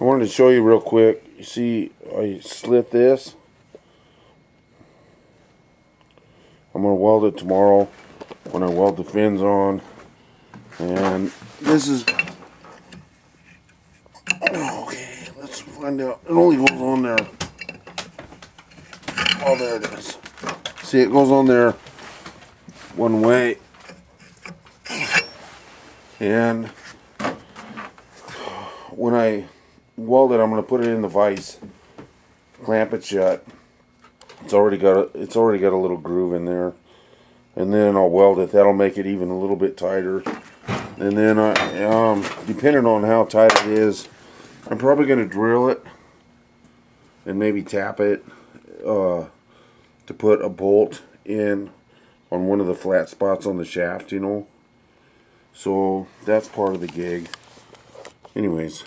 I wanted to show you real quick. You see, uh, I slit this. I'm gonna weld it tomorrow when I weld the fins on. And this is okay. Let's find out. It only goes on there. Oh, there it is. See, it goes on there one way. And when I weld it, I'm going to put it in the vise, clamp it shut. It's already got a, it's already got a little groove in there, and then I'll weld it. That'll make it even a little bit tighter. And then I, um, depending on how tight it is, I'm probably going to drill it and maybe tap it uh, to put a bolt in on one of the flat spots on the shaft, you know. So that's part of the gig. Anyways,